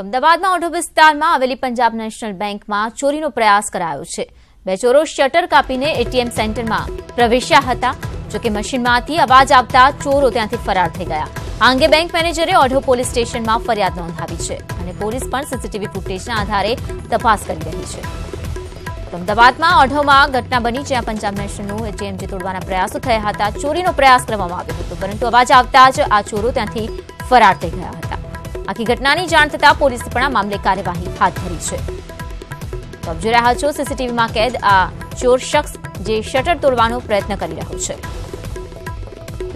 તો અમદાવાદમાં ઓઢો વિસ્તારમાં આવેલી પંજાબ નેશનલ બેંકમાં ચોરીનો પ્રયાસ કરાયો છે. બે ચોરો શટર કાપીને એટીએમ સેન્ટરમાં પ્રવેશ્યા હતા, જોકે મશીનમાંથી અવાજ આવતા ચોરો ત્યાંથી ફરાર થઈ ગયા. આ અંગે બેંક મેનેજરે ઓઢો પોલીસ સ્ટેશનમાં ફરિયાદ નોંધાવી છે અને પોલીસ પણ સીસીટીવી ફૂટેજના આધારે તપાસ કરી રહી છે. અમદાવાદમાં ઓઢોમાં ઘટના બની જ્યાં પંજાબ નેશનલનું એટીએમ જે તોડવાના પ્રયાસો થયા હતા. ચોરીનો પ્રયાસ કરવામાં આવ્યો હતો, પરંતુ અવાજ આવતા જ આ ચોરો ત્યાંથી ફરાર થઈ ગયા હતા. આખી ઘટનાની જાણ થતાં પોલીસે પણ આ મામલે કાર્યવાહી હાથ ધરી છે. તો જોઈ રહ્યા છો સીસીટીવીમાં કેદ આ ચોર શખ્સ જે શટર તોડવાનો પ્રયત્ન કરી રહ્યો છે.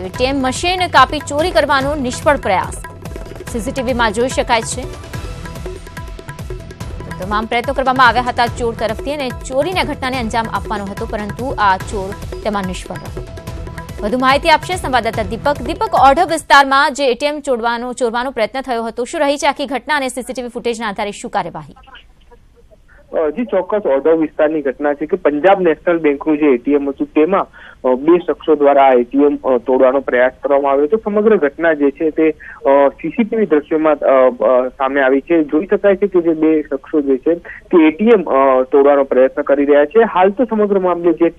એટીએમ મશીન કાપી ચોરી કરવાનો નિષ્ફળ પ્રયાસ. સીસીટીવીમાં જોઈ શકાય છે. તમામ પ્રયત્નો કરવામાં આવ્યા હતા ચોર તરફથી અને ચોરીને ઘટનાને અંજામ આપવાનો હતો, પરંતુ આ ચોર તેમાં નિષ્ફળ રહ્યો. વધુ માહિતી આપશે સંવાદદાતા દીપક. દીપક, ઓઢવ વિસ્તારમાં જે એટીએમ ચોરવાનો ચોરવાનો પ્રયત્ન થયો હતો, શું રહી છે આખી ઘટના અને સીસીટીવી ફૂટેજના આધારે શું કાર્યવાહી? હજી ચોક્કસ ઓઢવ વિસ્તારની ઘટના છે કે પંજાબ નેશનલ બેંકનું જે એટીએમ હતું, તેમાં બે શખ્સો દ્વારા આ એટીએમ તોડવાનો પ્રયાસ કરવામાં આવ્યો હતો. સમગ્ર ઘટના જે છે તે સીસીટીવી દ્રશ્યોમાં સામે આવી છે. જોઈ શકાય છે કે જે બે શખ્સો જે છે તે એટીએમ તોડવાનો પ્રયત્ન કરી રહ્યા છે. હાલ તો સમગ્ર મામલે જે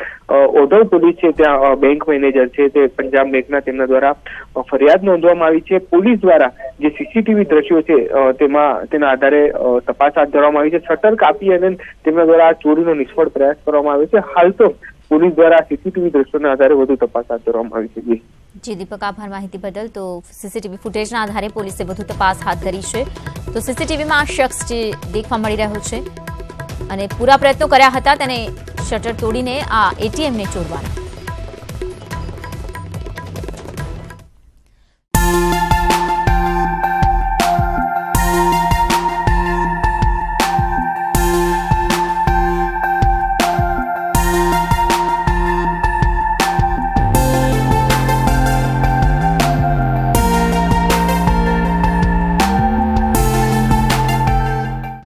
ઓઢવ પોલીસ છે ત્યાં બેંક મેનેજર છે તે પંજાબ બેંકના તેમના દ્વારા ફરિયાદ નોંધવામાં આવી છે. પોલીસ દ્વારા જે સીસીટીવી દ્રશ્યો છે તેમાં, તેના આધારે તપાસ હાથ ધરવામાં આવી છે. શટર કાપી અને તેમના દ્વારા આ ચોરીનો નિષ્ફળ પ્રયાસ કરવામાં આવ્યો છે. હાલ તો પોલીસ દ્વારા સીસીટીવી દ્રશ્યોના આધારે વધુ તપાસ હાથ ધરવામાં આવી છે. જી. દીપક, આભાર માહિતી બદલ. તો સીસીટીવી ફૂટેજના આધારે પોલીસે વધુ તપાસ હાથ ધરી છે. તો સીસીટીવીમાં આ શખ્સ જે દેખવા મળી રહ્યો છે અને પૂરા પ્રયત્નો કર્યા હતા, તેને શટર તોડીને આ એટીએમને ચોરવાના.